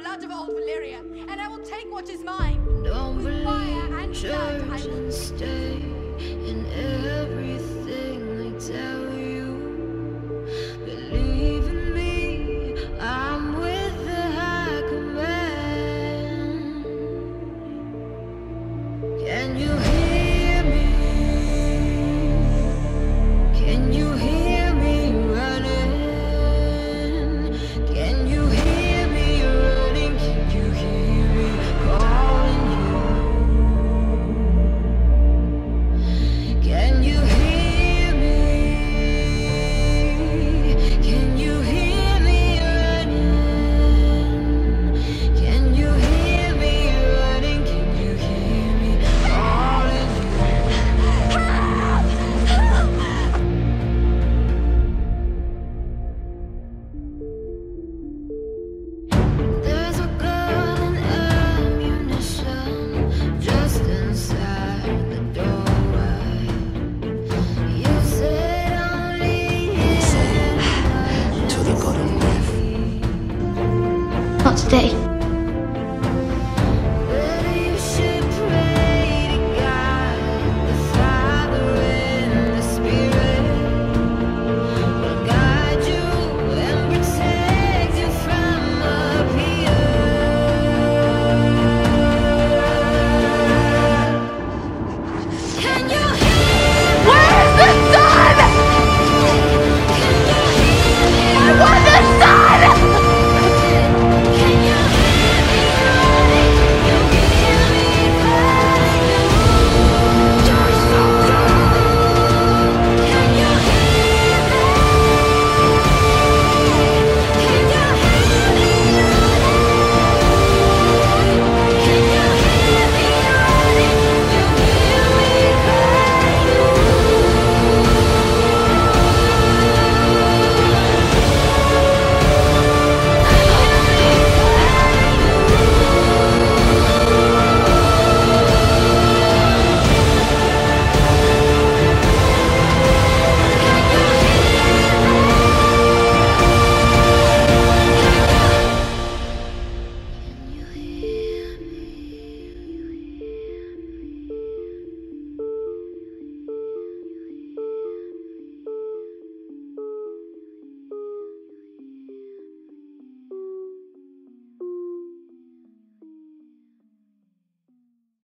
blood of old Valyria, and I will take what is mine. Don't With fire and blood, I will stay in everything they tell you. Believe in me, I'm with the high command. Can you not today.